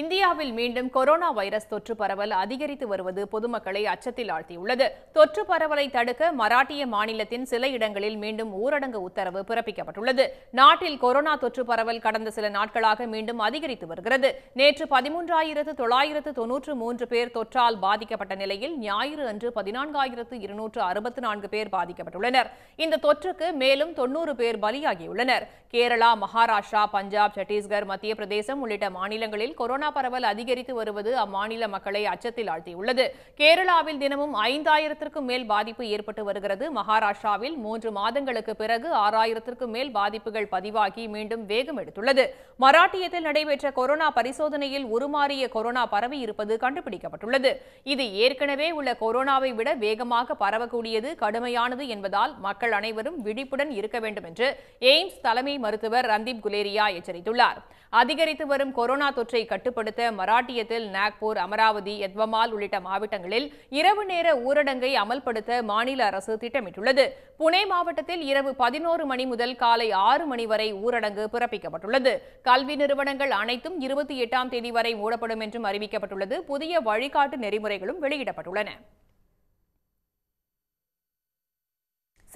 இந்தியாவில் மீண்டும் corona virus தொற்று பரவல் அதிகரித்து வருவது பொதுமக்களை அச்சத்தில் ஆழ்த்தியுள்ளது. தொற்று பரவலை தடுக்க மராட்டிய மாநிலத்தின் சில இடங்களில் மீண்டும் ஊரடங்கு உத்தரவு பிறப்பிக்கப்பட்டுள்ளது. நாட்டில் கொரோனா தொற்று பரவல் கடந்த சில நாட்களாக மீண்டும் அதிகரித்து வருகிறது. நேற்று பதிமூன்றாயிரத்து தொள்ளாயிரத்து தொன்னூற்று மூன்று பேர் தொற்றால் பாதிக்கப்பட்ட நிலையில் ஞாயிறு அன்று பதினான்காயிரத்து இருநூற்று அறுபத்து நான்கு பேர் பாதிக்கப்பட்டுள்ளனர். இந்த தொற்றுக்கு மேலும் தொன்னூறு பேர் பலியாகியுள்ளனர். கேரளா மகாராஷ்டிரா பஞ்சாப் சத்தீஸ்கர் மத்திய பிரதேசம் உள்ளிட்ட மாநிலங்களில் கொரோனா கொரோனா பரவல் அதிகரித்து வருவது அம்மாநில மக்களை அச்சத்தில் ஆழ்த்தியுள்ளது. கேரளாவில் தினமும் ஐந்தாயிரத்திற்கும் மேல் பாதிப்பு ஏற்பட்டு வருகிறது. மகாராஷ்டிராவில் மூன்று மாதங்களுக்கு பிறகு ஆறாயிரத்திற்கும் மேல் பாதிப்புகள் பதிவாகி மீண்டும் வேகம் எடுத்துள்ளது. மராட்டியத்தில் நடைபெற்ற கொரோனா பரிசோதனையில் உருமாறிய கொரோனா பரவி இருப்பது கண்டுபிடிக்கப்பட்டுள்ளது. இது ஏற்கனவே உள்ள கொரோனாவை விட வேகமாக பரவக்கூடியது கடுமையானது என்பதால் மக்கள் அனைவரும் விழிப்புடன் இருக்க வேண்டும் என்று எய்ம்ஸ் தலைமை மருத்துவர் ரந்தீப் குலேரியா எச்சரித்துள்ளார். அதிகரித்து வரும் கொரோனா தொற்றை கட்டு கட்டுப்படுத்த மராட்டியத்தில் நாக்பூர் அமராவதி எத்வமால் உள்ளிட்ட மாவட்டங்களில் இரவு நேர ஊரடங்கை அமல்படுத்த மாநில அரசு திட்டமிட்டுள்ளது. புனே மாவட்டத்தில் இரவு பதினோரு மணி முதல் காலை ஆறு மணி வரை ஊரடங்கு பிறப்பிக்கப்பட்டுள்ளது. கல்வி நிறுவனங்கள் அனைத்தும் இருபத்தி எட்டாம் தேதி வரை மூடப்படும் என்றும் அறிவிக்கப்பட்டுள்ளது. புதிய வழிகாட்டு நெறிமுறைகளும் வெளியிடப்பட்டுள்ளன.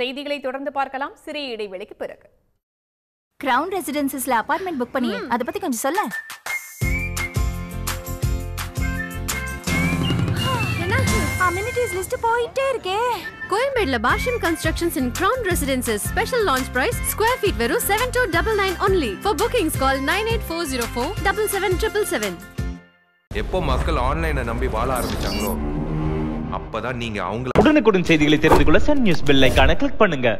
செய்திகளை தொடர்ந்து பார்க்கலாம். சிறிய இடைவெளிக்கு பிறகு. கிரவுன் ரெசிடென்சஸ்ல அபார்ட்மெண்ட் புக் பண்ணியே. அத பத்தி கொஞ்சம் சொல்ல அம்யூனிட்டிஸ் லிஸ்ட் போயிட்டே இருக்கே. கோயம்பேடுல Bhashyam constructions in crown residences special launch price square feet வெறும் seven two double nine only for bookings call nine eight four zero four double seven triple seven எப்போ மக்கள் ஆன்லைனை நம்பி வாழ ஆரம்பிச்சாங்களோ அப்பதான் நீங்க அவங்கள உடனுக்குடன் செய்திகளை தெரிந்து கொள்ள சன் நியூஸ் பெல் ஐகானை கிளிக் பண்ணுங்க.